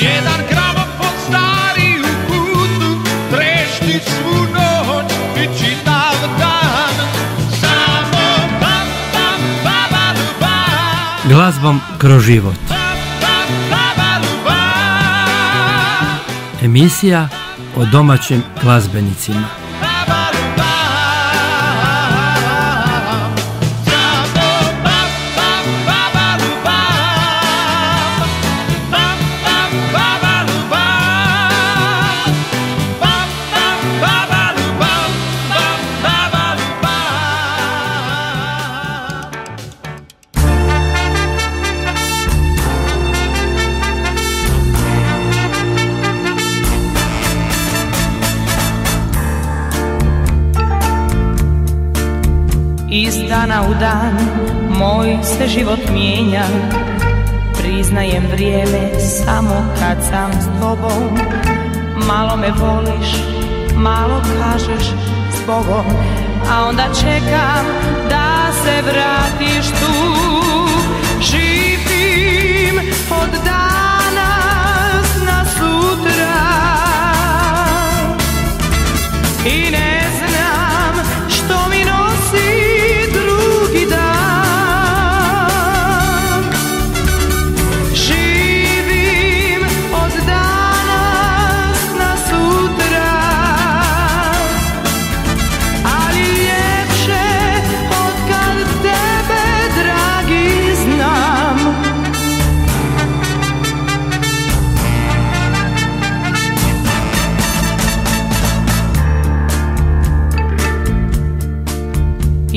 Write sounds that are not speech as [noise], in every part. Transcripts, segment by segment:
Jedan gramofon stari u kutu Trešti svu noć i čitav dan Samo bam, bam, babalu, bam Glazbom kroz život. Emisija o domaćim glazbenicima. Dana u dan moj se život mijenja. Priznajem vrijeme samo kad sam s tobom. Malo me voliš, malo kažeš s Bogom A onda čekam da se vratiš tu. Živim od danas na sutra. I ne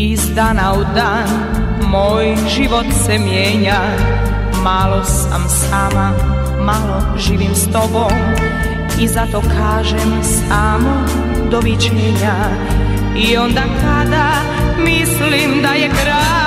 Iz dana u dan moj život se mijenja. Malo sam sama, malo živim s tobom I zato kažem samo doviđenja. I onda kada mislim da je kraj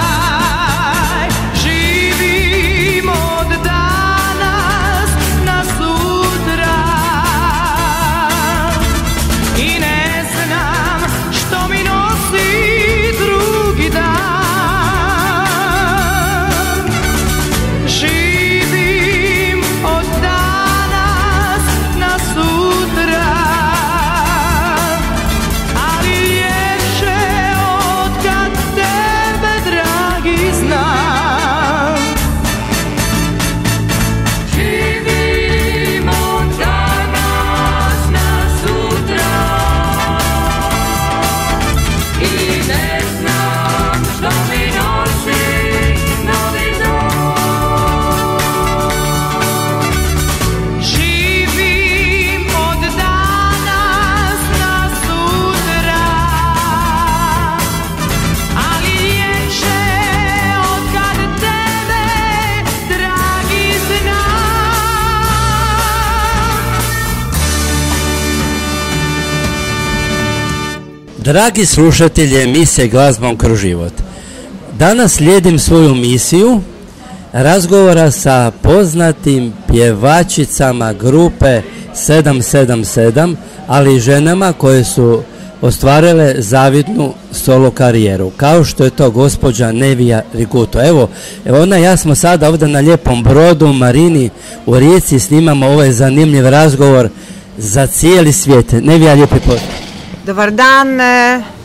Dragi slušatelji emisije Glazbom kroz život. Danas slijedim svoju misiju razgovora sa poznatim pjevačicama grupe 777, ali i ženama koje su ostvarile zavidnu solo karijeru, kao što je to gospođa Nevija Riguto. Evo, ona ja smo sada ovdje na lijepom brodu Marini u Rijeci snimamo ovaj zanimljiv razgovor za cijeli svijet. Nevija, lijepi pozdrav. Dobar dan,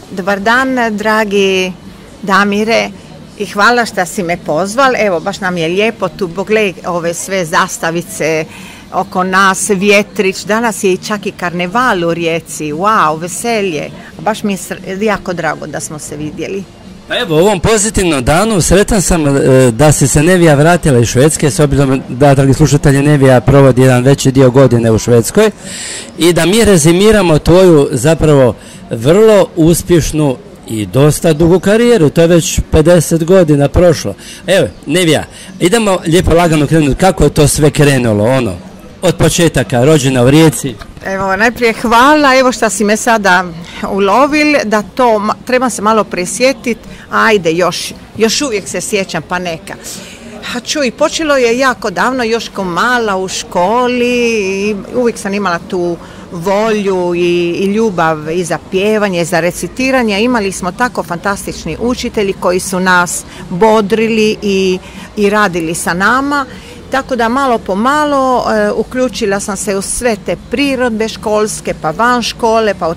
dobar dan dragi Damire i hvala što si me pozval. Evo, baš nam je lijepo tu, pogledaj ove sve zastavice oko nas, vjetrić, danas je čak i karneval u Rijeci, wow, veselje. Baš mi je jako drago da smo se vidjeli. Pa evo, u ovom pozitivnom danu sretan sam e, da si se Nevija vratila iz Švedske, s obzirom da, dragi slušatelji, Nevija provodi jedan veći dio godine u Švedskoj i da mi rezimiramo tvoju zapravo vrlo uspješnu i dosta dugu karijeru, to je već 50 godina prošlo. Evo, Nevija, idemo lijepo lagano krenuti, kako je to sve krenulo, ono, od početaka, rođena u Rijeci, Evo, najprije hvala, evo što si me sada ulovil, da to treba se malo presjetiti, ajde još, još uvijek se sjećam pa neka. A čuj, počelo je jako davno, još ko mala u školi uvijek sam imala tu volju i, i ljubav i za pjevanje, za recitiranje. Imali smo tako fantastični učitelji koji su nas bodrili i, i radili sa nama Tako da malo po malo e, uključila sam se u sve te prirodbe školske, pa van škole, pa u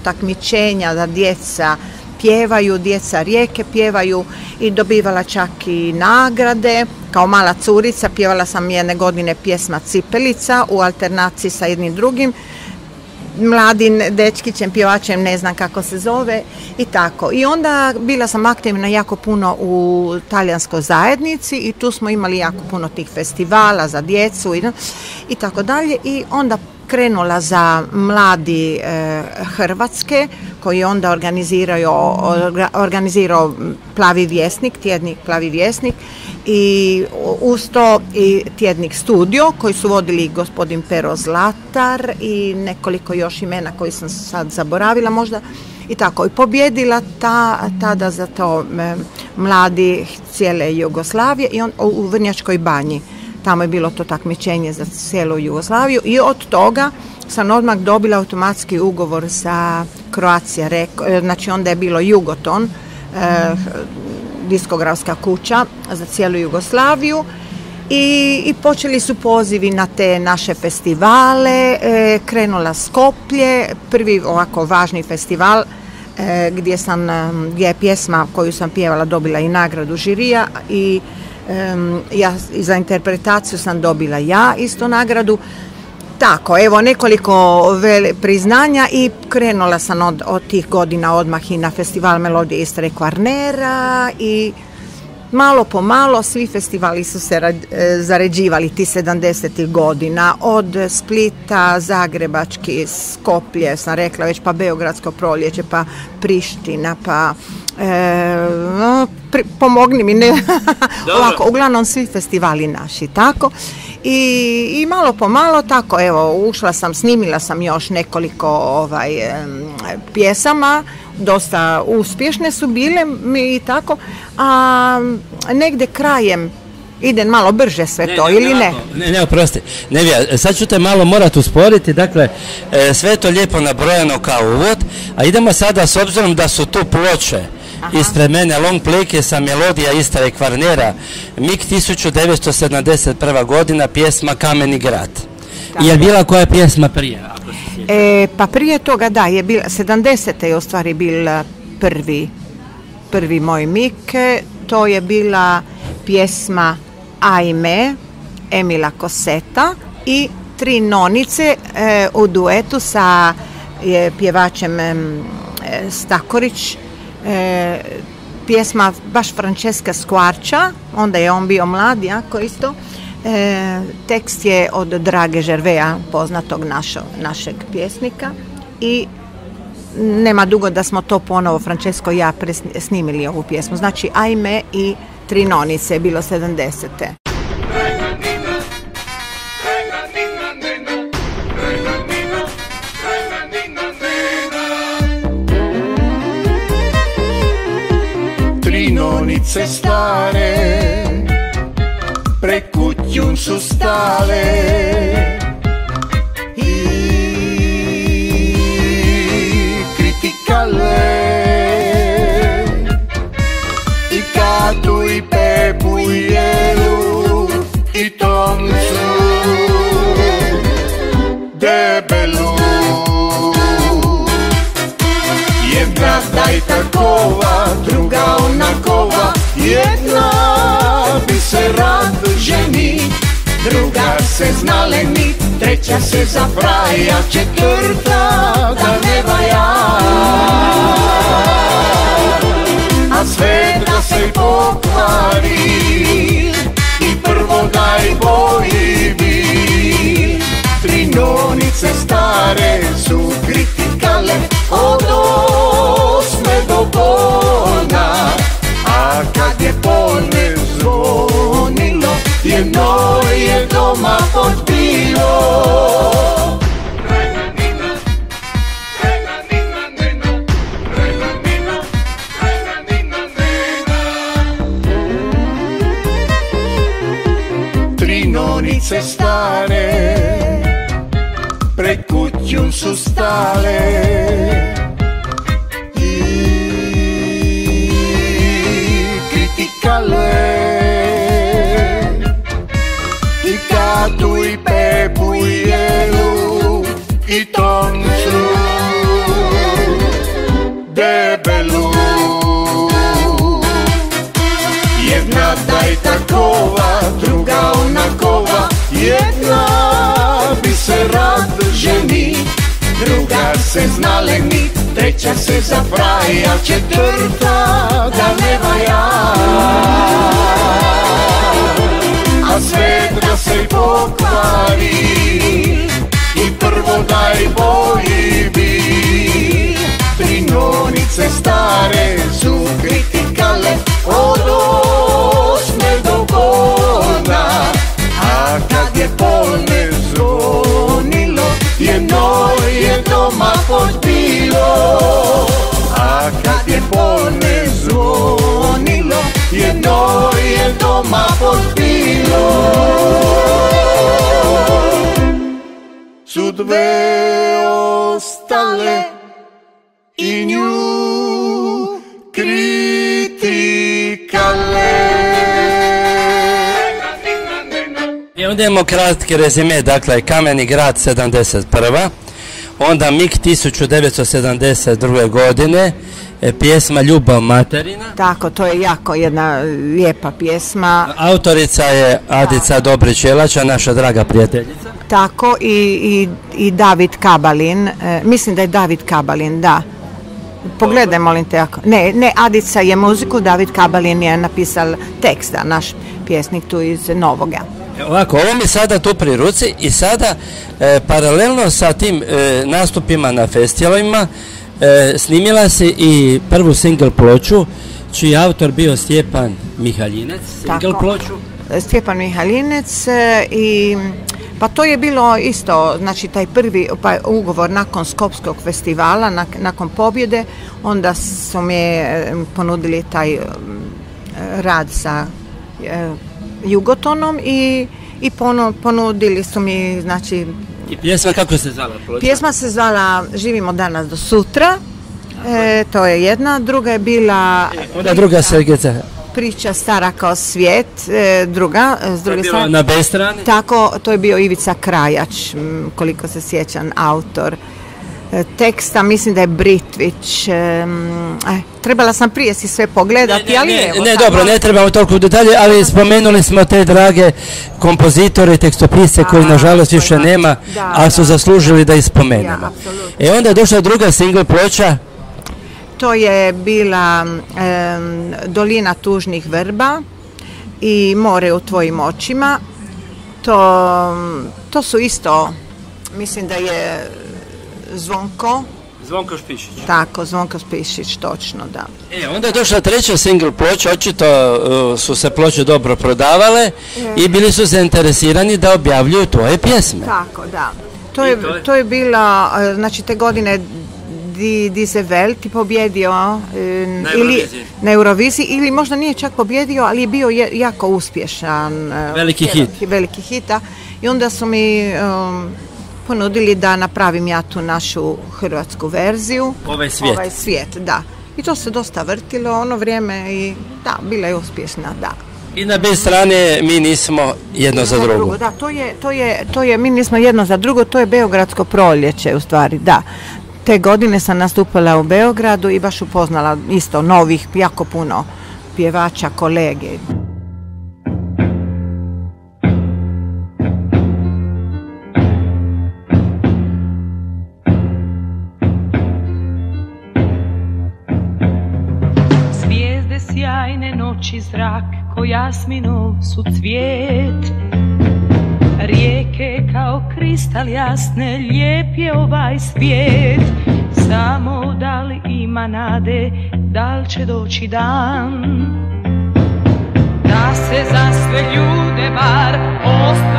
da djeca pjevaju, djeca rijeke pjevaju i dobivala čak i nagrade. Kao mala curica pjevala sam jedne godine pjesma Cipelica u alternaciji sa jednim drugim mladim dečkićem, pjevačem, ne znam kako se zove i tako. I onda bila sam aktivna jako puno u talijanskoj zajednici i tu smo imali jako puno tih festivala za djecu i, i tako dalje i onda krenula za mladi e, Hrvatske koji onda organizirao, organizirao Plavi vjesnik, tjednik Plavi vjesnik i uz to i tjednik studio koji su vodili gospodin Pero Zlatar i nekoliko još imena koji sam sad zaboravila možda i tako. I pobjedila ta, tada za to e, mladi cijele Jugoslavije i on u Vrnjačkoj banji. Tamo je bilo to takmičenje za cijelu Jugoslaviju i od toga sam odmah dobila automatski ugovor sa Croatia e, znači onda je bilo Jugoton, e, diskografska kuća za cijelu Jugoslaviju i, i počeli su pozivi na te naše festivale, e, krenula Skoplje, prvi ovako važni festival e, gdje sam, gdje je pjesma koju sam pjevala dobila i nagradu žirija i ja za interpretaciju sam dobila ja isto nagradu. Tako, evo nekoliko priznanja i krenula sam od, od tih godina odmah i na festival Melodije Istre Kvarnera i malo po malo svi festivali su se e, zaređivali ti 70. godina od Splita, Zagrebački, Skoplje sam rekla već pa Beogradsko proljeće pa Priština pa e, pomogni mi ne. Ovako uglavnom svi festivali naši tako. I, i malo po malo tako evo ušla sam snimila sam još nekoliko ovaj pjesama dosta uspješne su bile mi i tako a negdje krajem ide malo brže sve to ili ne? Ne, ne, oprosti. Nevija, sad ću te malo morat usporiti, dakle, e, sve je to lijepo nabrojano kao uvod, a idemo sada s obzirom da su tu ploče ispred mene long plike sa melodija Istra Kvarnera, MIG 1971. godina, pjesma Kameni grad. I je bila koja pjesma prije? E, pa prije toga da, je bila, 70. je u stvari bil prvi, prvi moj mik, to je bila pjesma Ajme, Emila Koseta i tri nonice e, u duetu sa je, pjevačem e, Stakorić, e, pjesma baš Francesca Skvarča, onda je on bio mlad jako isto. E, tekst je od Drage Žerveja, poznatog našo, našeg pjesnika i nema dugo da smo to ponovo Francesco i ja snimili ovu pjesmu. Znači Ajme i Tri nonice bilo 70. nonice stare Pre kućun su stale I kritikale I katu i pepu i jelu I tomcu Debelu Jedna daj takova, druga onakova Jedna bi se rad ženi Druga se znaleni, treća se zapraja Četvrta da ne vaja A sve da se pokvari I prvo najbolji bi Tri nonice stare su kritikale Od osme do A kad je polne zvonilo Jedno je doma odbilo Tri nonice stare Pred kućom su stale se rad ženi Druga se znaleni, treća se zapraja Četvrta da ne valja. A sve da se pokvari I prvo daj bolji bi. Trinonice stare su kritikale Od doma podbilo A kad je polne zvonilo Jedno je doma podbilo Su dve ostale i nju kritikale. I onda imamo kratki rezime, dakle Kameni grad 71. Onda MIG 1972. godine, e, pjesma Ljubav materina. Tako, to je jako jedna lijepa pjesma. Autorica je Adica Dobrić Jelača, naša draga prijateljica. Tako i, i, i David Kabalin, e, mislim da je David Kabalin, da. Pogledaj molim te ako. Ne, ne, Adica je muziku, David Kabalin je napisal tekst, a naš pjesnik tu iz Novoga. Ovako, ovo mi sada tu pri ruci i sada e, paralelno sa tim e, nastupima na festivalima e, snimila se i prvu single ploču čiji je autor bio Stjepan Mihaljinec, single Tako. ploču. Stjepan Mihalinec e, i pa to je bilo isto, znači taj prvi pa ugovor nakon Skopskog festivala, nak- nakon pobjede, onda su mi e, ponudili taj e, rad sa Jugotonom i, i pono- ponudili su mi, znači, I pjesma kako se zvala ploča? pjesma se zvala Živimo danas do sutra, e, to je jedna, druga je bila Onda druga Sergeca. priča stara kao svijet, e, druga, e, s druge strane. na B strani. Tako, to je bio Ivica Krajač, koliko se sjećam, autor e, teksta, mislim da je Britvić. e, m, e, trebala sam prije si sve pogledati, Ne, ali ne, evo. ne, tako. dobro, ne trebamo toliko u detalje, ali spomenuli smo te drage kompozitore i tekstopisce koji nažalost više koji- nema, da, a su zaslužili da ih spomenemo. E onda je došla druga single ploča, To je bila Dolina tužnih vrba i More u tvojim očima. To, to su isto, mislim da je Zvonko, Zvonko Špišić. tako, Zvonko Spišić, točno, da. E, onda je došla treća single ploča, očito uh, su se ploče dobro prodavale i bili su zainteresirani da objavljuju tvoje pjesme. Tako, da. To je, to je- to je bila, e, znači te godine Di, Dize Welt je pobjedio e, ili Euroviziji. na Euroviziji ili možda nije čak pobjedio, ali je bio je- jako uspješan. e, Veliki jedan- hit. Veliki hita. I onda su mi um, ponudili da napravim ja tu našu hrvatsku verziju. Ovaj svijet. Ovaj svijet, da. I to se dosta vrtilo ono vrijeme i da, bila je uspješna, da. I na B strane mi nismo jedno za drugo. Da, to je, to je, to je, mi nismo jedno za drugo, to je Beogradsko proljeće u stvari, da. Te godine sam nastupala u Beogradu i baš upoznala isto novih, jako puno pjevača, kolege. Jasminov su cvijet. Rijeke kao kristal jasne lijep je ovaj svijet. Samo da li ima nade, da li će doći dan. Da se za sve ljude bar ostvari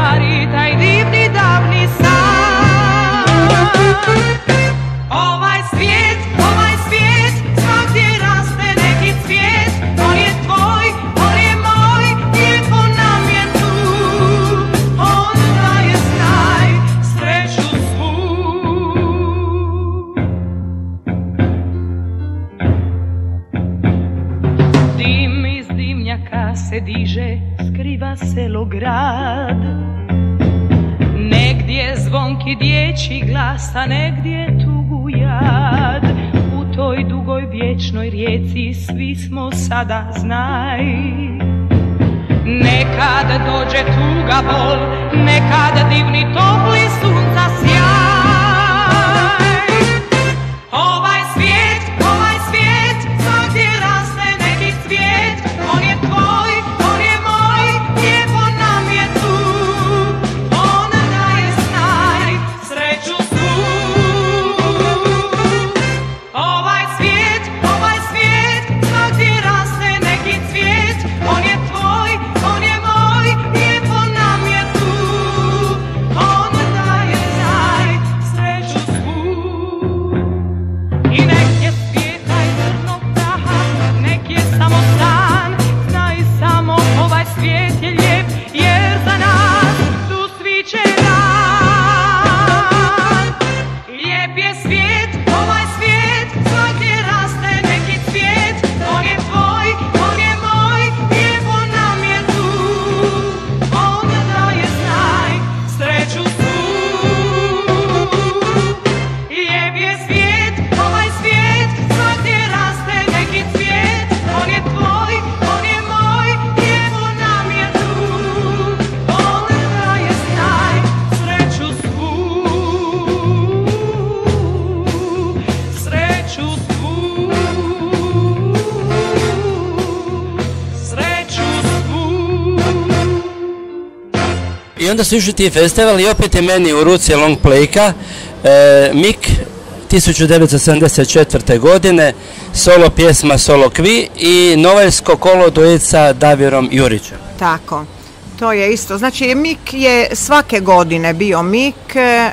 sada znaj. Nekad dođe tuga bol, nekad divni topli onda su išli ti festival i opet je meni u ruci long playka e, Mik 1974. godine solo pjesma Solo Kvi i Novelsko kolo duet sa Davirom Jurićem. Tako, to je isto. Znači Mik je svake godine bio Mik, e,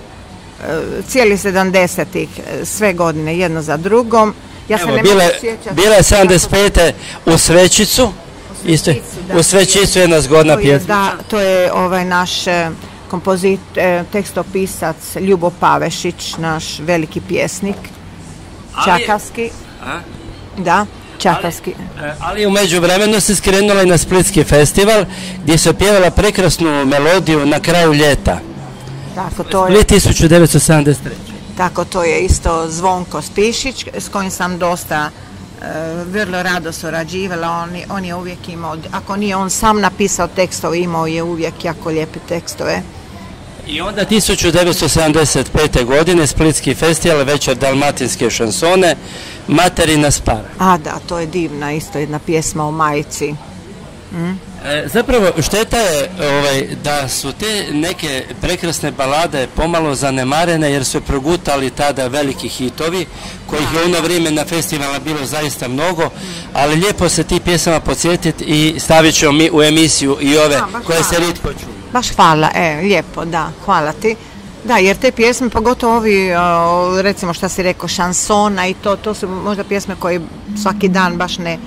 cijeli 70-ih, e, sve godine jedno za drugom. Ja se ne bile, bila je 75. u Svećicu, isto, u Svećicu jedna zgodna pjesma. Da, to je ovaj naš e, kompozit, tekstopisac Ljubo Pavešić, naš veliki pjesnik, Čakavski. Da, Čakavski. Ali, ali u međuvremenu se skrenula i na Splitski festival gdje se opjevala prekrasnu melodiju na kraju ljeta. Tako, to je... 1973. Tako, to je isto Zvonko Stišić s kojim sam dosta e, vrlo rado surađivala, on, on je uvijek imao, ako nije on sam napisao tekstove, imao je uvijek jako lijepe tekstove. I onda 1975. godine Splitski festival večer dalmatinske šansone Materina spara. A da, to je divna, isto jedna pjesma o majici. Mm? E, zapravo šteta je ovaj, da su te neke prekrasne balade pomalo zanemarene jer su progutali tada veliki hitovi kojih je ono vrijeme na festivala bilo zaista mnogo, ali lijepo se ti pjesama podsjetiti i stavit ćemo mi u emisiju i ove koje se ritko čuju. Baš hvala, e, lijepo, da, hvala ti. Da, jer te pjesme, pogotovo ovi, recimo šta si rekao, šansona i to, to su možda pjesme koje svaki dan baš ne,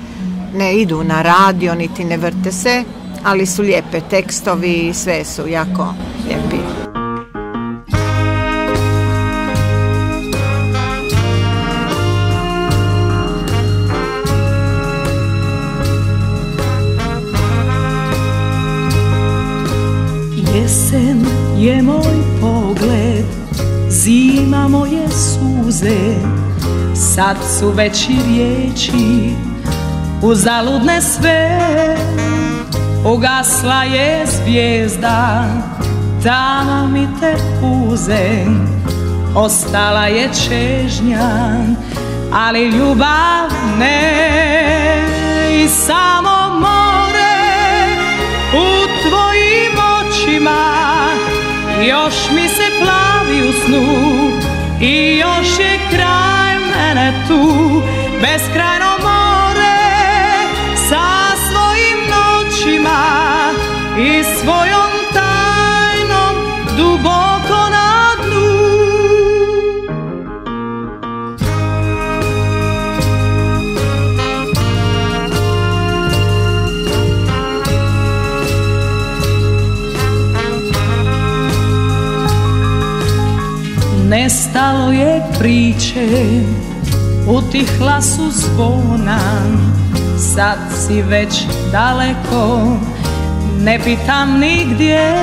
ne idu na radio, niti ne vrte se, ali su lijepe tekstovi i sve su jako lijepi. Jesen je moj pogled, zima moje suze, sad su veći riječi, uzaludne sve, ugasla je zvijezda, tamo mi te puze, ostala je čežnja, ali ljubav ne. I samo more u tvojim očima. Još mi se plavi u snu i još je kraj mene tu. Beskrajno i svojom tajnom duboko na dnu. Nestalo je priče, utihla su zvona, sad si već daleko, ne pitam nigdje,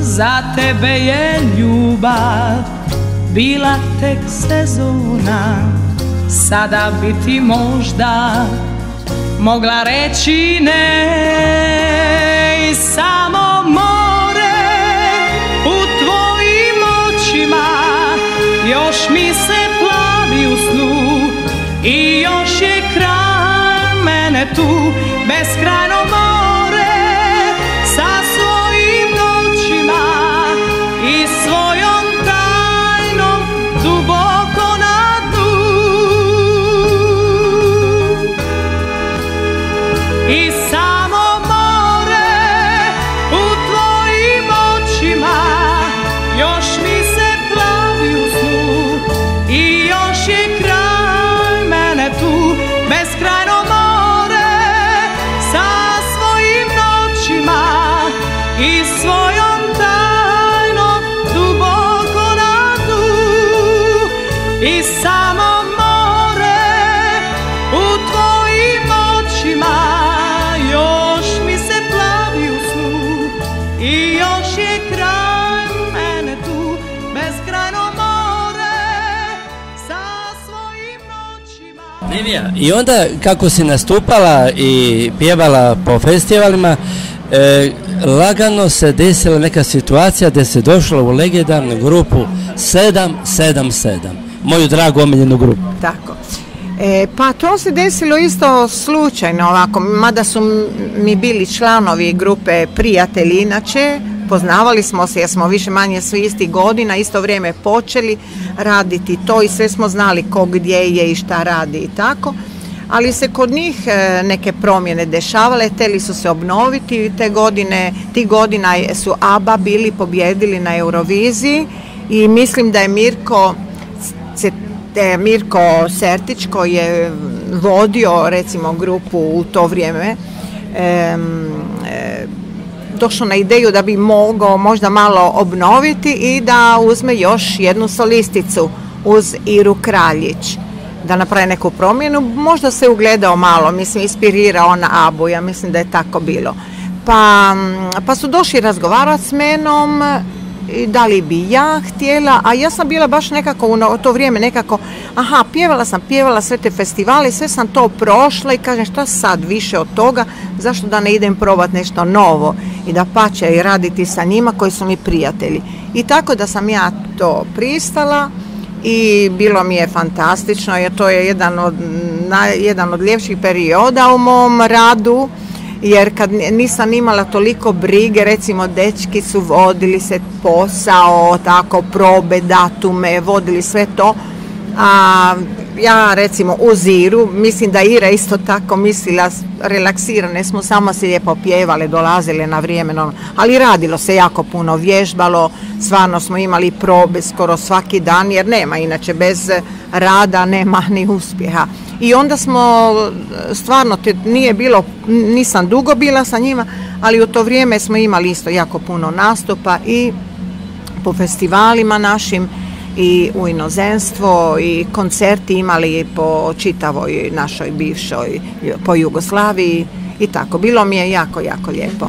za tebe je ljubav. Bila tek sezona, sada bi ti možda mogla reći ne. I samo more u tvojim očima još mi se plavi u snu. I još je kraj mene tu beskrajno more i onda kako si nastupala i pjevala po festivalima, e, lagano se desila neka situacija da se došla u legendarnu grupu 777, moju dragu omiljenu grupu. Tako. E, pa to se desilo isto slučajno ovako, mada su mi bili članovi grupe prijatelji inače, poznavali smo se jer smo više manje svi istih godina, isto vrijeme počeli raditi to i sve smo znali ko gdje je i šta radi i tako. Ali se kod njih e, neke promjene dešavale, htjeli su se obnoviti te godine, ti godina su ABBA bili pobjedili na Euroviziji i mislim da je Mirko Mirko Sertić koji je vodio recimo grupu u to vrijeme e, došao na ideju da bi mogao možda malo obnoviti i da uzme još jednu solisticu uz Iru Kraljić da napravi neku promjenu, možda se ugledao malo, mislim, inspirirao na Abu, ja mislim da je tako bilo. Pa, pa su došli razgovarati s menom da li bi ja htjela, a ja sam bila baš nekako u to vrijeme nekako, aha, pjevala sam, pjevala sve te festivale, sve sam to prošla i kažem šta sad više od toga, zašto da ne idem probati nešto novo i da pače i raditi sa njima koji su mi prijatelji. I tako da sam ja to pristala i bilo mi je fantastično jer to je jedan od, jedan od ljepših perioda u mom radu. Jer kad nisam imala toliko brige, recimo dečki su vodili se posao, tako probe, datume, vodili sve to, a ja recimo u Ziru, mislim da Ira isto tako mislila, relaksirane smo, samo se lijepo pjevale, dolazile na vrijeme, ali radilo se jako puno, vježbalo, stvarno smo imali probe skoro svaki dan, jer nema, inače bez rada nema [laughs] ni uspjeha. I onda smo, stvarno, nije bilo, nisam dugo bila sa njima, ali u to vrijeme smo imali isto jako puno nastupa i po festivalima našim i u inozemstvo i koncerti imali po čitavoj našoj bivšoj, po Jugoslaviji i tako. Bilo mi je jako, jako lijepo.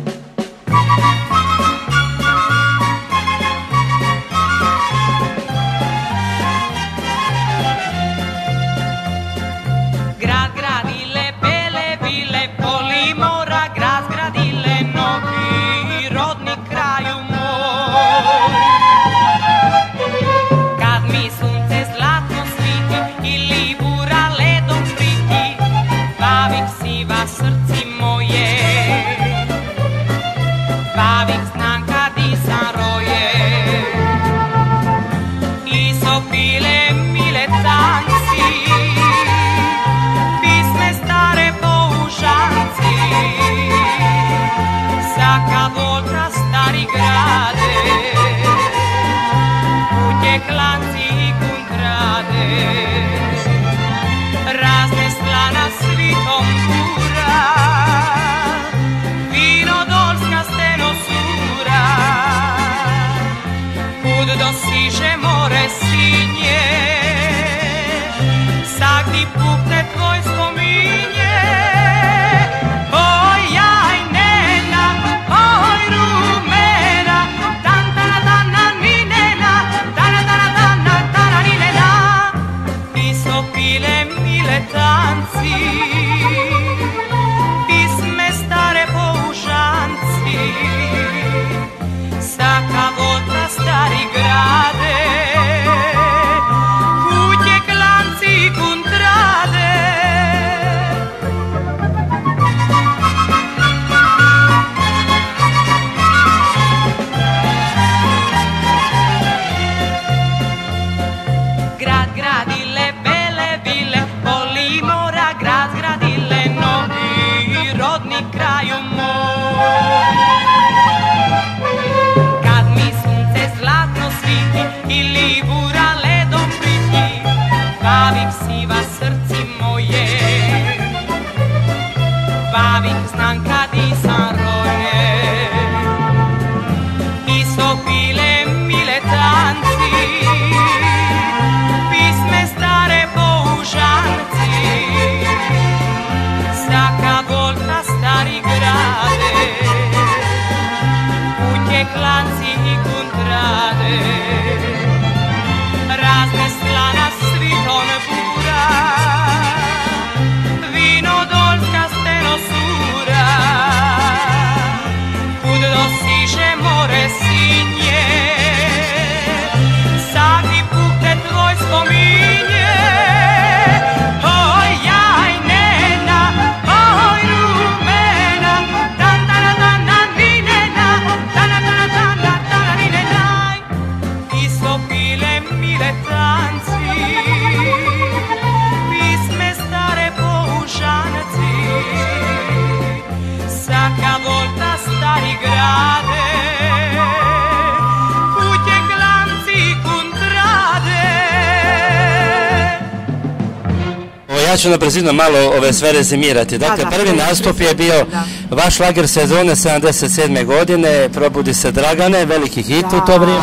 Ja ću na brzinu malo ove sve rezimirati. Dakle, da, prvi prvi nastup je bio da. vaš lager sezone 77. godine, Probudi se Dragane, veliki hit u to vrijeme.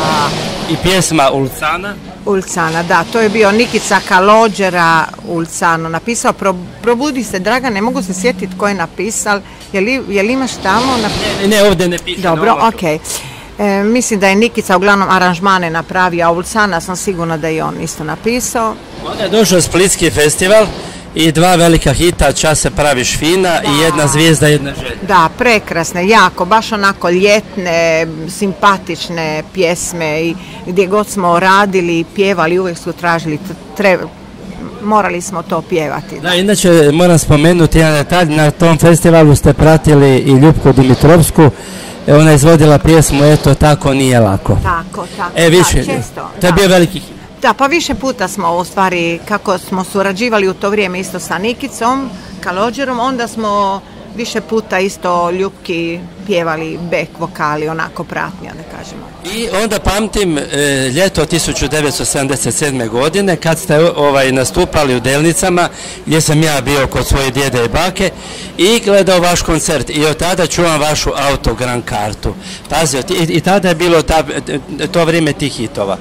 I pjesma Ulcana. Ulcana, da, to je bio Nikica Kalođera Ulcano napisao, Pro, probudi se Draga, ne mogu se sjetiti ko je napisal, je li, je li imaš tamo? Nap- Ne, ne, ovdje ne piše. Dobro, na ok. E, mislim da je Nikica uglavnom aranžmane napravio, a Ulcana sam sigurna da je on isto napisao. Onda je došao Splitski festival i dva velika hita, Čas se praviš fina i jedna zvijezda, jedna želja. Da, prekrasne, jako, baš onako ljetne, simpatične pjesme i gdje god smo radili i pjevali, uvijek su tražili, tre- morali smo to pjevati. Da, inače moram spomenuti jedan detalj, na tom festivalu ste pratili i Ljupku Dimitrovsku, e, ona je izvodila pjesmu Eto tako nije lako. Tako, tako. E, više, da, često. to je bio veliki hit. Da, pa više puta smo u stvari, kako smo surađivali u to vrijeme isto sa Nikicom, Kalođerom, onda smo više puta isto ljubki pjevali back vokali, onako pratnja, da kažemo. I onda pamtim e, ljeto 1977. godine kad ste ovaj nastupali u Delnicama gdje sam ja bio kod svoje djede i bake i gledao vaš koncert i od tada čuvam vašu autogram kartu. Pazi, i, i tada je bilo ta, to vrijeme tih hitova.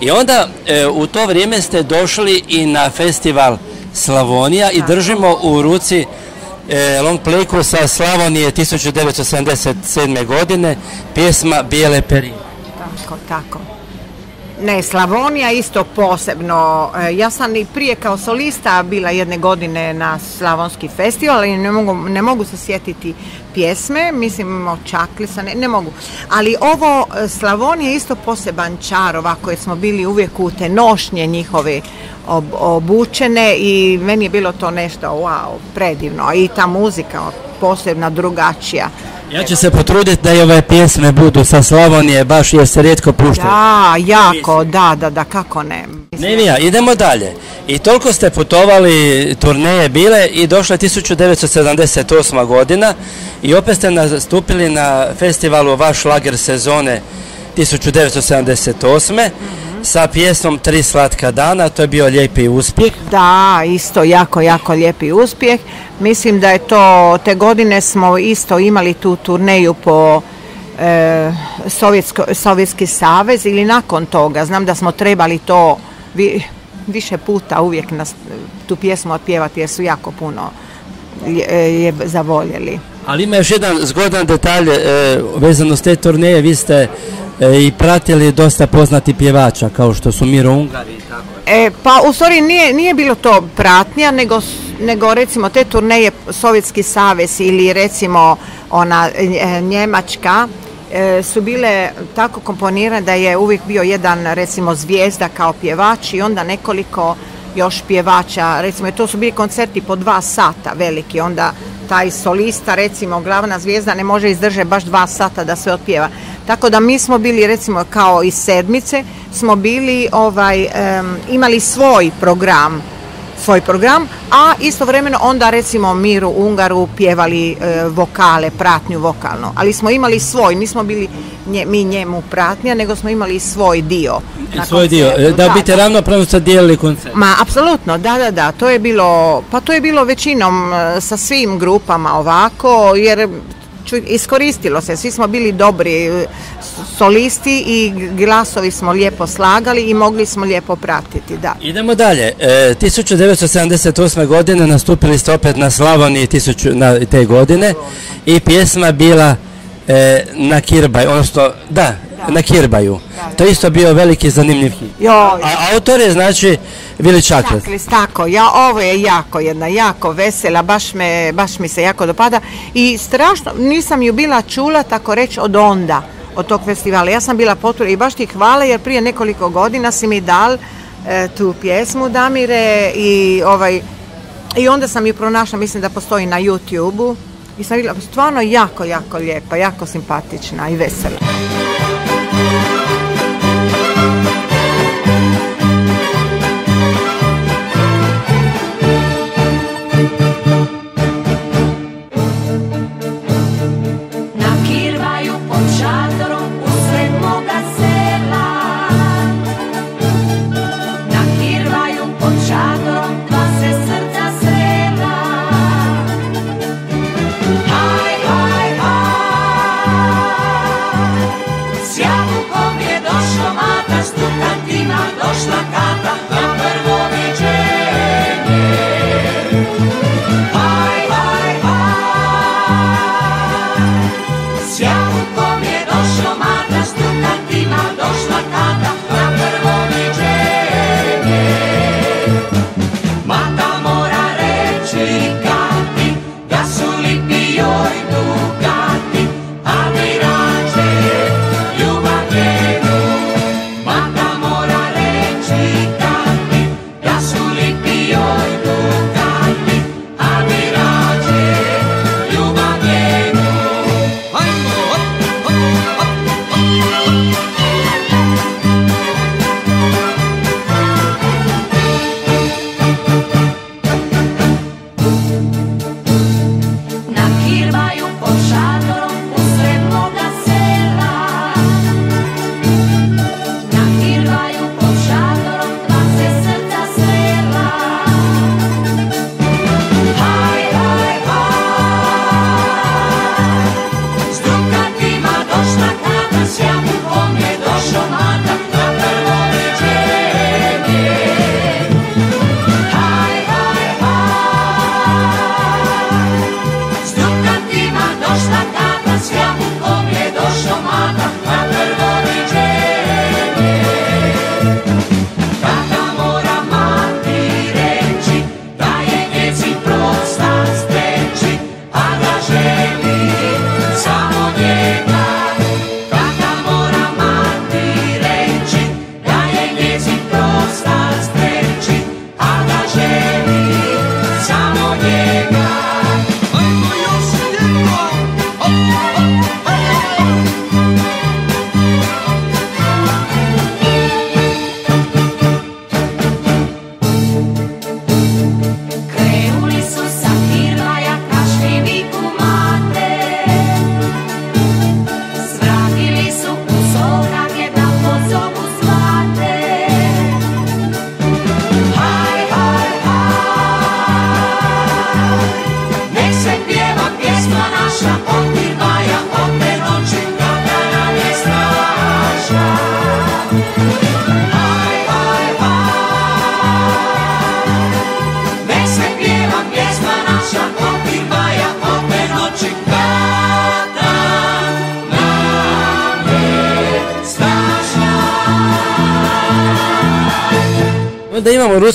I onda e, u to vrijeme ste došli i na festival Slavonija i držimo u ruci e, long playku sa Slavonije 1977. godine pjesma Bijele perine. Tako, tako. Ne, Slavonija isto posebno. E, Ja sam i prije kao solista bila jedne godine na Slavonski festival i ne mogu, ne mogu se sjetiti pjesme, mislim očakli sam, ne, ne mogu. Ali ovo e, Slavonija isto poseban čar ovako jer smo bili uvijek u te nošnje njihove obučene i meni je bilo to nešto wow, predivno i ta muzika posebna, drugačija. Ja ću se potruditi da i ove pjesme budu sa Slavonije, baš jer se rijetko puštaju. Da, jako, da, da, da, kako ne. Nevija, idemo dalje. I toliko ste putovali, turneje bile i došla je 1978. godina i opet ste nastupili na festivalu Vaš lager sezone 1978. sa pjesmom Tri slatka dana, to je bio lijepi uspjeh. Da, isto jako, jako lijepi uspjeh. Mislim da je to, te godine smo isto imali tu turneju po e, Sovjetsko, Sovjetski savez ili nakon toga. Znam da smo trebali to vi- više puta uvijek nas, tu pjesmu otpjevati jer su jako puno lje- e, je zavoljeli. Ali ima još jedan zgodan detalj e, vezano s te turneje, vi ste i pratili dosta poznati pjevača kao što su Miro Ungari i tako. E, pa u stvari nije, nije bilo to pratnja, nego, nego recimo te turneje Sovjetski savez ili recimo ona e, Njemačka e, su bile tako komponirane da je uvijek bio jedan recimo zvijezda kao pjevač i onda nekoliko još pjevača, recimo to su bili koncerti po dva sata veliki, onda taj solista, recimo glavna zvijezda ne može izdržati baš dva sata da sve otpjeva. Tako da mi smo bili recimo kao iz sedmice, smo bili ovaj, em, imali svoj program, svoj program, a istovremeno onda recimo Miru Ungaru pjevali e, vokale, pratnju vokalno, ali smo imali svoj, nismo bili nje- mi njemu pratnja, nego smo imali svoj dio. na Svoj dio, e, koncertu. da biste da. ravnopravno sad dijelili koncert. Ma, apsolutno, da, da, da, to je bilo, pa to je bilo većinom e, sa svim grupama ovako, jer ču- iskoristilo se, svi smo bili dobri e, solisti i glasovi smo lijepo slagali i mogli smo lijepo pratiti, da. Idemo dalje. E, 1978. godine nastupili ste opet na Slavoniji tisuću, na te godine i pjesma bila e, na Kirbaj, odnosno da, na Kirbaju. To je isto bio veliki zanimljiv. Joj, A autor je znači Vili Čakles. Čaklis, tako, ja, ovo je jako jedna, jako vesela, baš, me, baš mi se jako dopada i strašno, nisam ju bila čula, tako reći, od onda, od tog festivala. Ja sam bila potura i baš ti hvala jer prije nekoliko godina si mi dal e, tu pjesmu Damire i ovaj i onda sam ju pronašla, mislim da postoji na YouTube-u i sam vidjela, stvarno jako, jako lijepa, jako simpatična i vesela.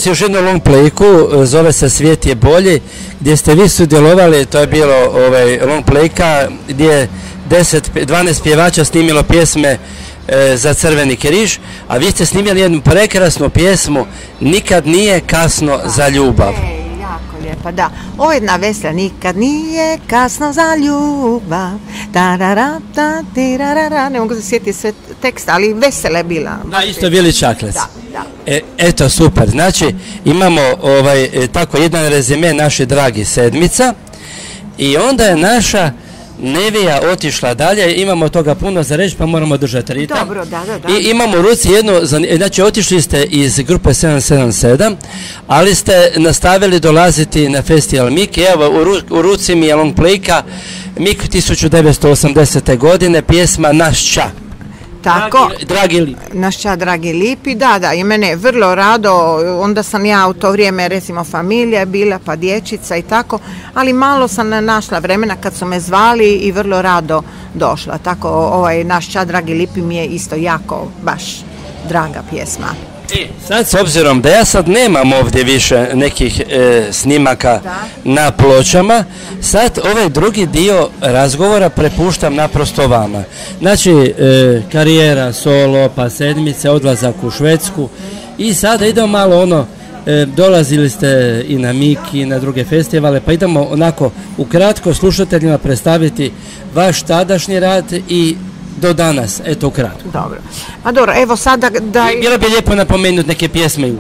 Ruci još jednu long playku, e, zove se Svijet je bolji, gdje ste vi sudjelovali, to je bilo ovaj, long playka, gdje je 10, 12 pjevača snimilo pjesme e, za Crveni križ, a vi ste snimili jednu prekrasnu pjesmu Nikad nije kasno za ljubav. Ej, jako lijepa, da. Ovo je jedna vesela, nikad nije kasno za ljubav. Tarara, ta, tirarara. Ne mogu se sjetiti sve teksta, ali vesela je bila. Da, isto Vili Čaklec. Da, da. E, eto, super. Znači, imamo ovaj, e, tako jedan rezime naši dragi sedmica i onda je naša Nevija otišla dalje, imamo toga puno za reći pa moramo držati ritam. Dobro, da, da, da. I imamo u ruci jednu, znači otišli ste iz grupe 777, ali ste nastavili dolaziti na festival Mik. Evo, u, ru- u ruci mi je long playka Mik 1980. godine, pjesma Naš ča. Tako. Dragi, dragi li- Naš ča, dragi Lipi, da, da, i mene vrlo rado, onda sam ja u to vrijeme, recimo, familija je bila, pa dječica i tako, ali malo sam našla vremena kad su me zvali i vrlo rado došla, tako ovaj naš ča, dragi Lipi mi je isto jako, baš draga pjesma. E, sad s obzirom da ja sad nemam ovdje više nekih e, snimaka Da. na pločama, sad ovaj drugi dio razgovora prepuštam naprosto vama. Znači, e, karijera, solo, pa sedmice, odlazak u Švedsku i sada idemo malo ono, e, dolazili ste i na Miki i na druge festivale, pa idemo onako ukratko slušateljima predstaviti vaš tadašnji rad i do danas, eto ukratko. Dobro. Pa dobro, evo sada da... I bilo bi lijepo napomenuti neke pjesme i.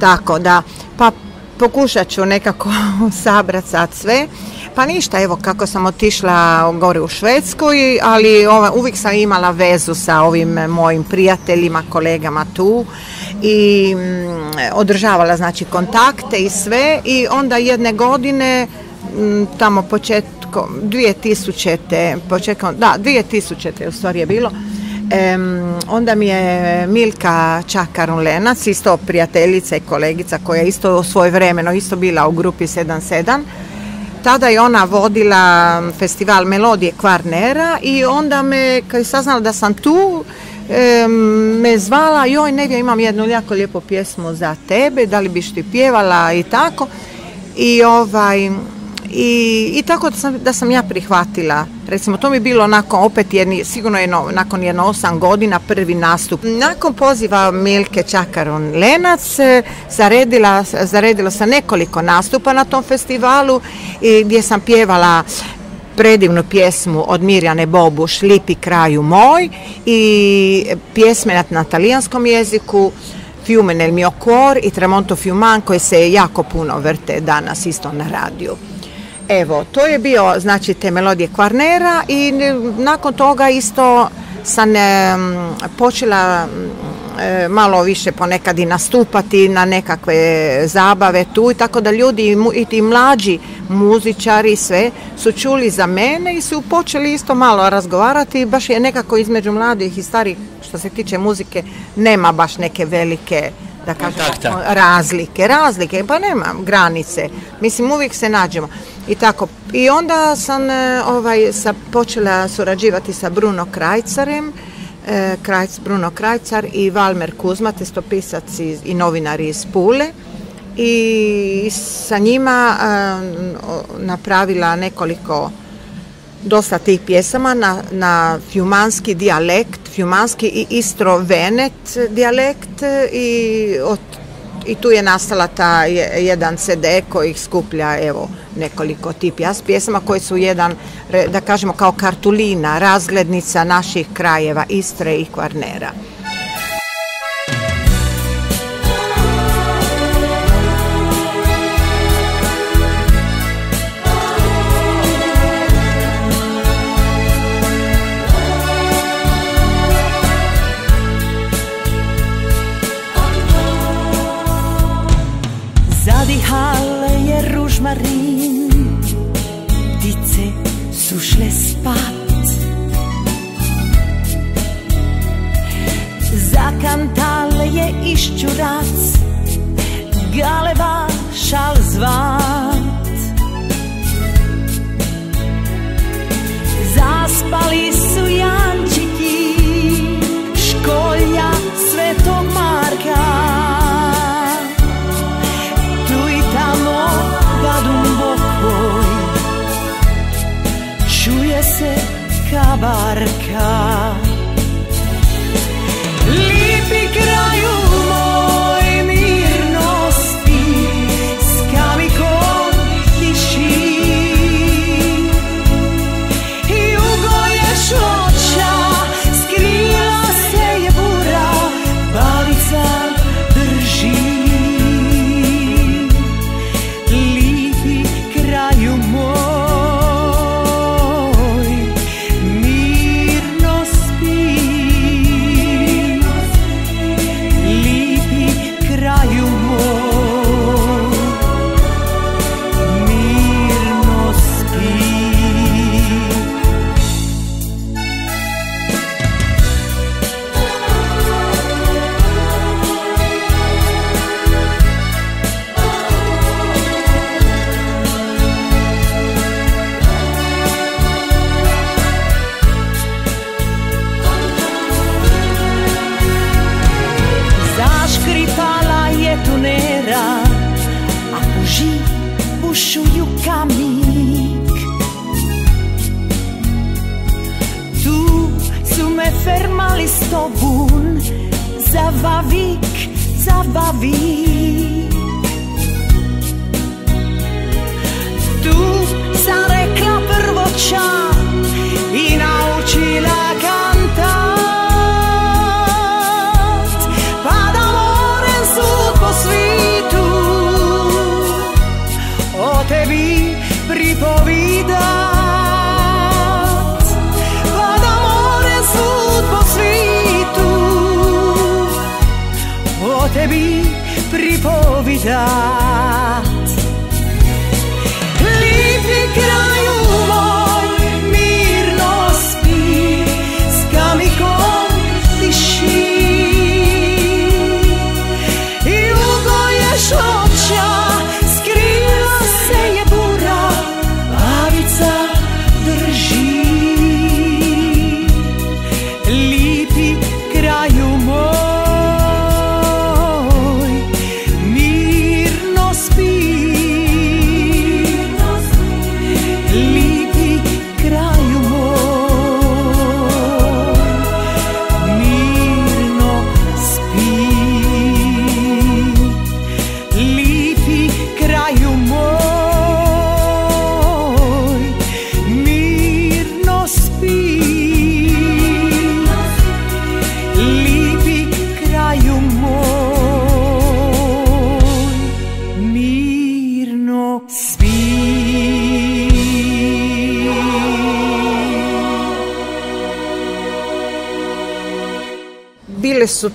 Tako da, pa pokušat ću nekako [laughs] sabrat sad sve. Pa ništa, evo kako sam otišla gore u Švedsku, i- ali ova, uvijek sam imala vezu sa ovim mojim prijateljima, kolegama tu i mm, održavala znači kontakte i sve i onda jedne godine mm, tamo početkom 2000. početkom, da 2000. u stvari je bilo Em, onda mi je Milka Čakarun Lenac, isto prijateljica i kolegica koja je isto u svoje vremeno isto bila u grupi 77. Tada je ona vodila festival Melodije Kvarnera i onda me, kad je saznala da sam tu, me zvala, joj Nevija imam jednu jako lijepu pjesmu za tebe, da li biš ti pjevala i tako. I ovaj, i, i tako da sam, da sam ja prihvatila. Recimo, to mi je bilo nakon, opet jedni, sigurno jedno, nakon jedno osam godina prvi nastup. Nakon poziva Milke Čakaron Lenac, e, zaredila, zaredila sam nekoliko nastupa na tom festivalu i gdje sam pjevala predivnu pjesmu od Mirjane Bobuš Lipi kraju moj i pjesme na, talijanskom jeziku Fiume nel mio cor i Tramonto Fiuman koji se jako puno vrte danas isto na radiju. Evo, to je bio znači te melodije Kvarnera i n- nakon toga isto sam počela mm, e, malo više ponekad i nastupati na nekakve zabave tu i tako da ljudi i ti mlađi muzičari sve su čuli za mene i su počeli isto malo razgovarati baš je nekako između mladih i starih što se tiče muzike nema baš neke velike da kažemo razlike, razlike, pa nema granice. Mislim, uvijek se nađemo. I tako. I onda sam e, ovaj, sa, počela surađivati sa Bruno Krajcarem, e, Krajc, Bruno Krajcar i Valmer Kuzma, testopisac iz, i novinari iz Pule. I sa njima e, napravila nekoliko dosta tih pjesama na, na fjumanski dijalekt, fjumanski i istro-venet dijalekt i, od, i tu je nastala ta je- jedan CD koji skuplja evo nekoliko tih pjas- pjesama koji su jedan, da kažemo kao kartulina, razglednica naših krajeva Istre i Kvarnera. piščurac, galeba šal zvat. Zaspali su jančiki, školja svetog Marka. Tu i tamo badum bokoj, čuje se kabarka. Za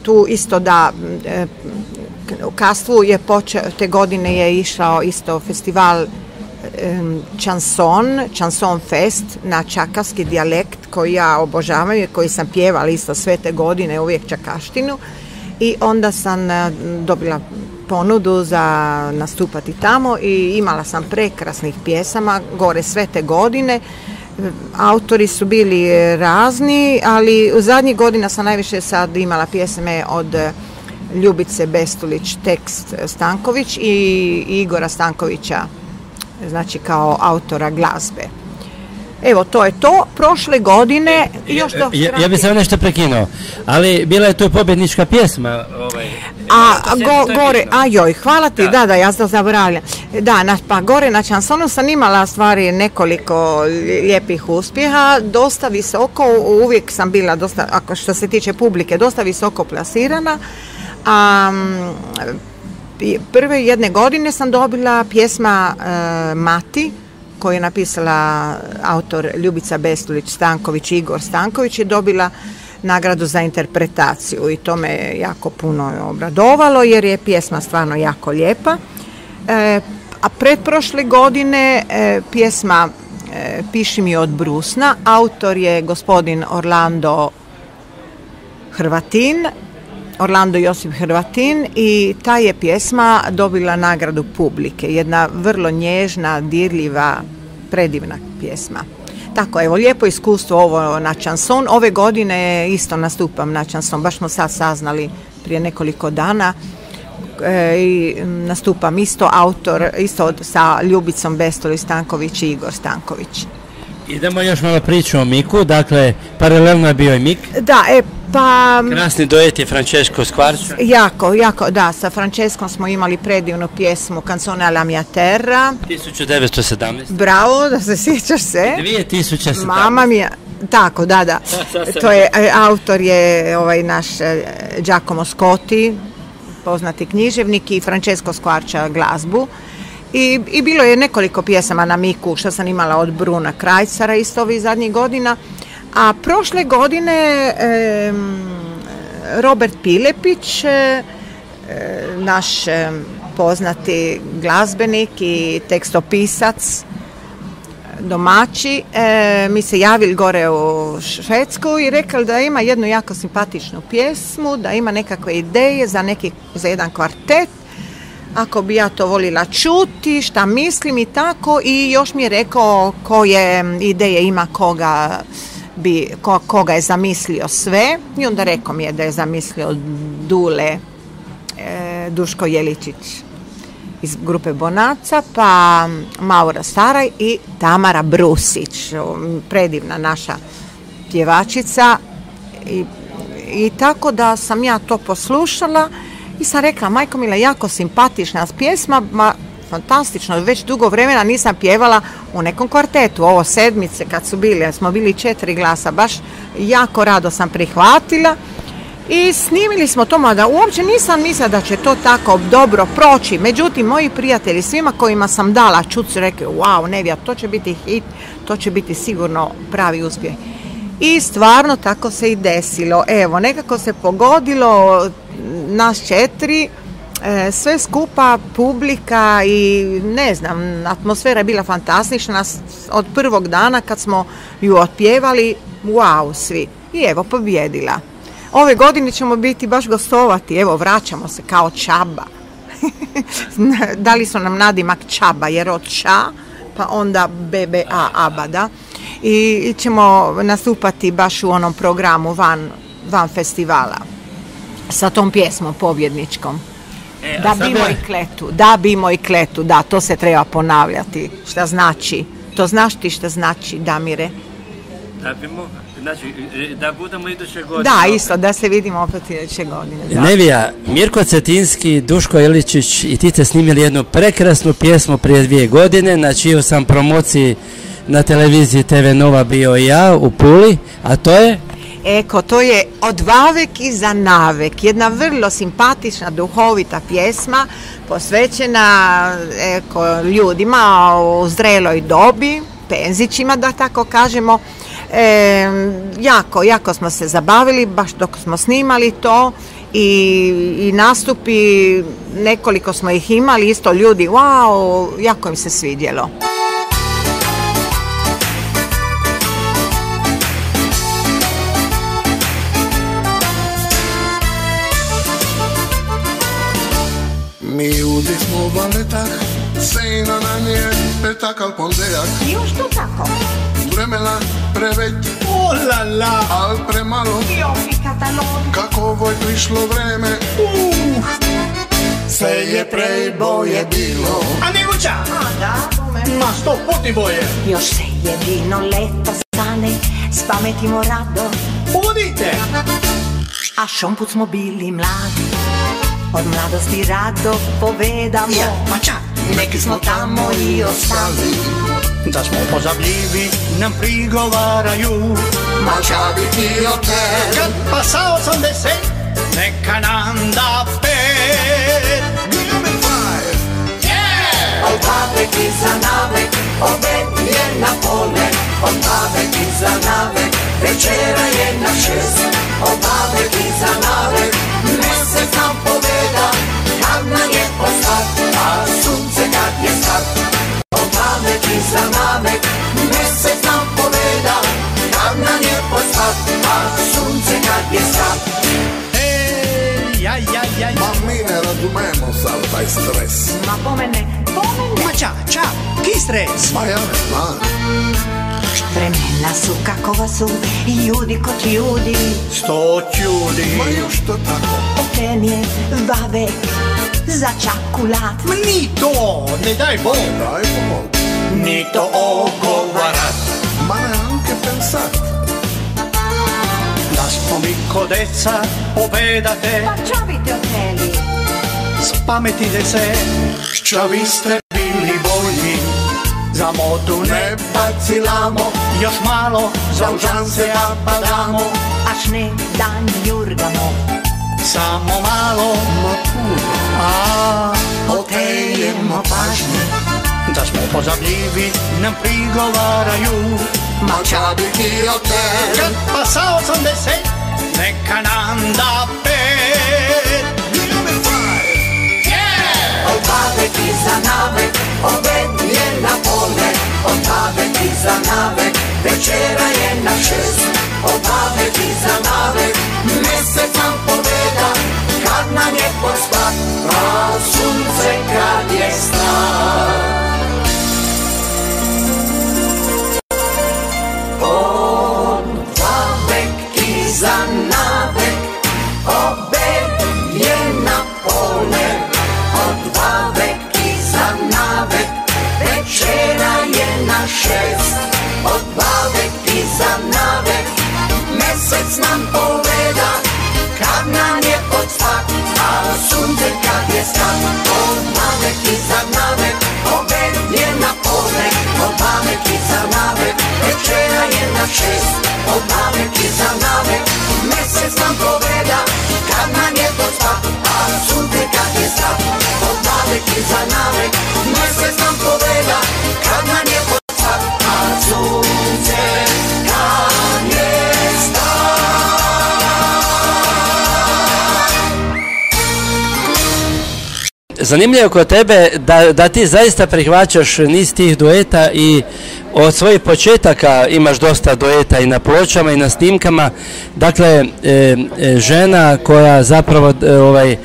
tu isto da e, u Kastvu je počeo, te godine je išao isto festival Chanson, Chanson Fest na čakavski dijalekt koji ja obožavam i koji sam pjevala isto sve te godine, uvijek čakaštinu i onda sam e, dobila ponudu za nastupati tamo i imala sam prekrasnih pjesama gore sve te godine. Autori su bili razni, ali u zadnjih godina sam najviše sad imala pjesme od e, Ljubice Bestulić, tekst Stanković i Igora Stankovića, znači kao autora glazbe. Evo, to je to. Prošle godine, još do Ja, ja bih samo nešto prekinuo, ali bila je tu pobjednička pjesma. A, go, gore, a joj, hvala ti, Da. da, da, ja to zaboravljam. Da, na, pa gore na Chansonu sam imala stvari nekoliko lijepih uspjeha, dosta visoko, uvijek sam bila dosta, ako što se tiče publike, dosta visoko plasirana. A, prve jedne godine sam dobila pjesma e, Mati, koju je napisala autor Ljubica Bestulić Stanković, Igor Stanković je dobila nagradu za interpretaciju i to me jako puno obradovalo jer je pjesma stvarno jako lijepa. E, a pretprošle godine e, pjesma e, Piši mi od Brusna, autor je gospodin Orlando Hrvatin, Orlando Josip Hrvatin i ta je pjesma dobila nagradu publike. Jedna vrlo nježna, dirljiva, predivna pjesma. Tako, evo, lijepo iskustvo ovo na Chanson. Ove godine isto nastupam na Chanson, baš smo sad saznali prije nekoliko dana e, i nastupam isto autor, isto od- sa Ljubicom Bestoli Stanković i Igor Stanković. Idemo još malo priču o Miku, dakle, paralelno je bio i Mik. Da, e, pa... Krasni dojet je Francesco Skvarča. Jako, jako, da, sa Franceskom smo imali predivnu pjesmu Canzone alla mia terra. 1917. Bravo, da se sjećaš se. 2017. Mama mi je, tako, da, da. To je, e, autor je ovaj naš e, Giacomo Scotti, poznati književnik i Francesco Skvarča glazbu. I, I bilo je nekoliko pjesama na Miku što sam imala od Bruna Krajcara isto ovih zadnjih godina. A prošle godine Robert Pilepić, e, naš poznati glazbenik i tekstopisac, domaći e, mi se javili gore u Švedsku i rekli da ima jednu jako simpatičnu pjesmu, da ima nekakve ideje za, neki, za jedan kvartet, ako bi ja to volila čuti, šta mislim i tako i još mi je rekao koje ideje ima koga bi, ko, koga je zamislio sve i onda rekao mi je da je zamislio Dule e, Duško Jeličić iz grupe Bonaca, pa Maura Staraj i Tamara Brusić, predivna naša pjevačica. I, i tako da sam ja to poslušala i sam rekla, majko Mila, jako simpatična pjesma, ma fantastično, već dugo vremena nisam pjevala u nekom kvartetu, ovo sedmice kad su bili, smo bili četiri glasa, baš jako rado sam prihvatila i snimili smo to, da uopće nisam mislila da će to tako dobro proći, međutim moji prijatelji, svima kojima sam dala čut su rekli, wow, Nevija, to će biti hit, to će biti sigurno pravi uspjeh. I stvarno tako se i desilo. Evo, nekako se pogodilo nas četiri, sve skupa, publika i ne znam, atmosfera je bila fantastična od prvog dana kad smo ju otpjevali, wow, svi. I evo, pobjedila. Ove godine ćemo biti baš gostovati, evo, vraćamo se kao Čaba. [laughs] Dali su nam nadimak Čaba jer od Ča pa onda BBA Abada i ćemo nastupati baš u onom programu van, van festivala sa tom pjesmom pobjedničkom. E, Da bimo i kletu, da bimo i kletu, da, to se treba ponavljati. Šta znači? To znaš ti šta znači, Damire? Da, bimo, znači, e, da budemo iduće godine. Da, isto, da se vidimo opet iduće godine. Da. Nevija, Mirko Cetinski, Duško Iličić i ti ste snimili jednu prekrasnu pjesmu prije dvije godine, na čiju sam promociji na televiziji TV Nova bio i ja u Puli, a to je Eko, to je od vavek i za navek. Jedna vrlo simpatična, duhovita pjesma posvećena eko, ljudima u zreloj dobi, penzićima da tako kažemo. E, jako, jako smo se zabavili baš dok smo snimali to i, i nastupi, nekoliko smo ih imali, isto ljudi, wow, jako im se svidjelo. Baletah, sejna nam je petakav pondeljak. Još to tako? Vremena preveć, Oh la la, al premalo, Jopi katalog. kako ovo je prišlo vreme. Sve je prej boje bilo. a Nivuća, A da, bome. ma sto puti boje. Još se jedino leto stane, spametimo rado, Uvodite, a šomput smo bili mladi. Od mladosti rado povedamo, ma ča, neki smo tamo i ostali. da smo pozabljivi nam prigovaraju. Ma ča bi ti hotel, Kad pa sa 80, neka nam da pet. Od navek i za navek, obed je na pole. Od navek i za navek, večera je na šest. Od navek i za navek, mesec poveda, kad nam je postat, a sunce kad je stat. Od navek i za navek, mesec nam poveda, kad nam je postat, a sunce kad je. Ej, ja, ma mi ne razumemo sav taj stres. Ma pomene, pomene. Ma ča, ča, ki stres? Ma ja ne znam, Vremena su kakova su, i ljudi kod ljudi. Sto čudi. ma još to tako. Okrenje vavek za ni to, ne daj Bog, Daj pomog, ni to ogovarat. ma ne anche pensat. Da smo mi ko deca, povedate, Pa čo bi te oteli? spametite se, šta vi ste bili bolji. Za motu ne bacilamo, još malo za užance padamo, Až ne dan jurgamo. Samo malo, a Otejemo pažnje. da smo pozabljivi nam prigovaraju. ma ča bi ti hotel, Kad pa sa 80, neka nam da pet. Za navek, obed na pole. Od i za navek, večera je na šest. Od navek i za navek, mesec nam svaka Kad nam je pospa, Pravo sunce kad je star. On i za navek Obed je na pole Od vavek i za navek Večera je na šest. Od bavek i za navek Mesec nam pole Czekanie stan Od mamek i zanamek Obędnie na pole Od i zanamek Wieczera jedna szyst Od mamek i zanamek Mesec nam powiada Karna nie to spa A sudyka nie sta i zanamek Mesec nam powiada Karna nie to spa A zanimljivo kod tebe da, da ti zaista prihvaćaš niz tih dueta i od svojih početaka imaš dosta dueta i na pločama i na snimkama. Dakle, e, e, žena koja zapravo e, ovaj,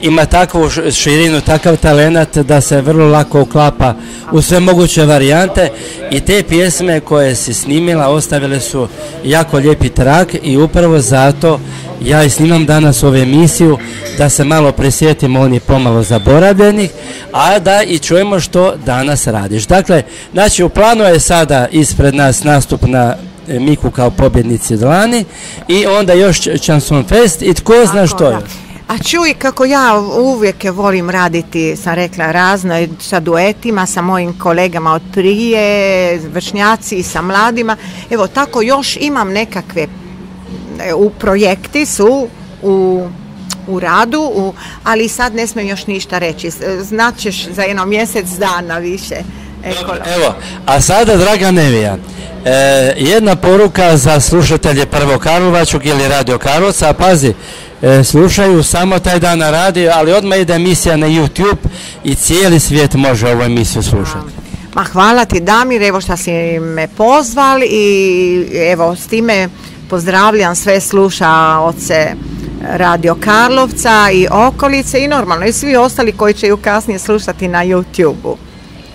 ima takvu širinu, takav talenat da se vrlo lako uklapa u sve moguće varijante i te pjesme koje si snimila ostavile su jako lijepi trag i upravo zato ja i snimam danas ovu emisiju da se malo prisjetimo onih pomalo zaboravljenih, a da i čujemo što danas radiš. Dakle, znači u planu je sada ispred nas nastup na Miku kao pobjednici Dlani i onda još Chanson Fest i tko zna Tako, što još. A čuj, kako ja uvijek volim raditi, sam rekla, razno i sa duetima, sa mojim kolegama od prije, vršnjaci i sa mladima. Evo, tako još imam nekakve, u projekti su u u radu, u, ali sad ne smijem još ništa reći. Znaćeš za jedno mjesec dana više. Ekolo. Evo, a sada draga Nevija, e, jedna poruka za slušatelje Prvo Karlovačkog ili Radio Karlovca, pazi, e, slušaju samo taj dan na radio, ali odmah ide emisija na YouTube i cijeli svijet može ovu emisiju slušati. Ma hvala ti Damir, evo što si me pozval i evo s time pozdravljam sve slušaoce Radio Karlovca i okolice i normalno i svi ostali koji će ju kasnije slušati na YouTube-u.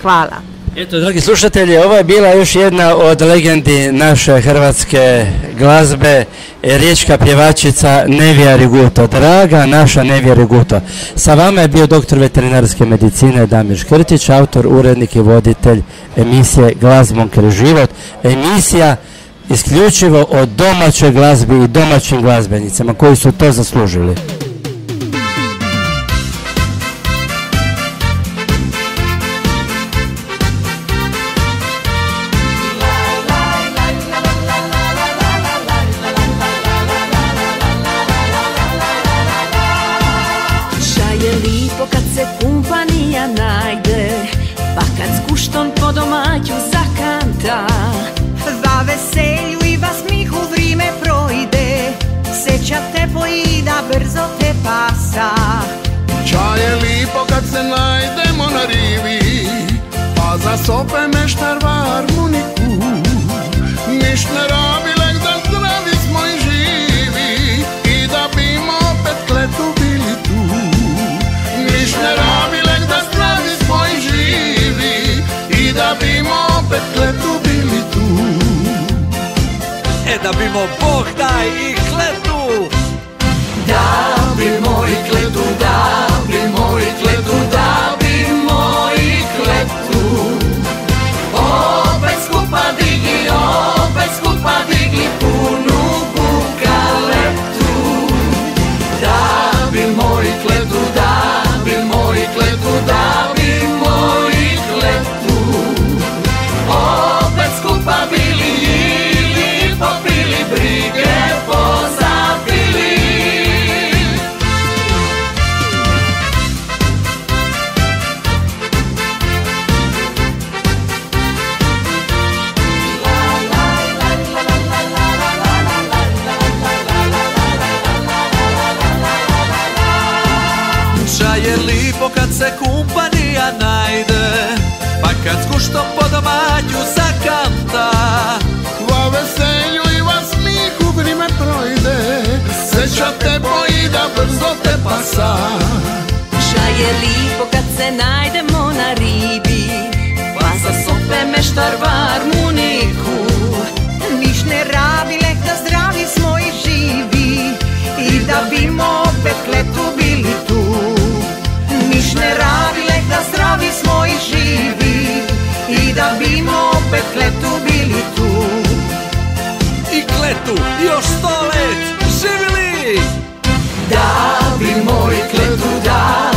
Hvala. Eto, dragi slušatelji, ovo je bila još jedna od legendi naše hrvatske glazbe, e, riječka pjevačica Nevija Riguto. Draga naša Nevija Riguto, sa vama je bio doktor veterinarske medicine Damir Škrtić, autor, urednik i voditelj emisije Glazbom kroz život. Emisija isključivo o domaćoj glazbi i domaćim glazbenicama koji su to zaslužili. Sope meštar harmoniku Niš ne rabi lek da zdravi smo i živi. I da bimo opet kletu bili tu. Niš ne rabi lek da zdravi smo i živi. I da bimo opet kletu bili tu. E da bimo Bog daj i kletu Da bi moj kletu, da bi moj kletu, da kuštom po domaću zakanta. Va veselju i va smihu vrime projde. Sreća te pojida, brzo te pasa. Ša je lipo kad se najdemo na ribi. Pa za sope meštar harmoniku da bimo opet kletu bili tu. I kletu još sto let živili Da bi moj kletu, da